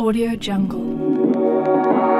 Audio Jungle.